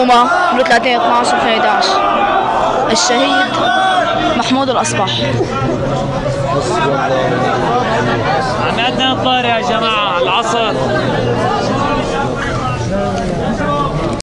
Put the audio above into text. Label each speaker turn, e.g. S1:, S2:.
S1: روما له 30 12 2011 الشهيد محمود الأصبح.
S2: عم عندنا الطاري يا جماعة العصر.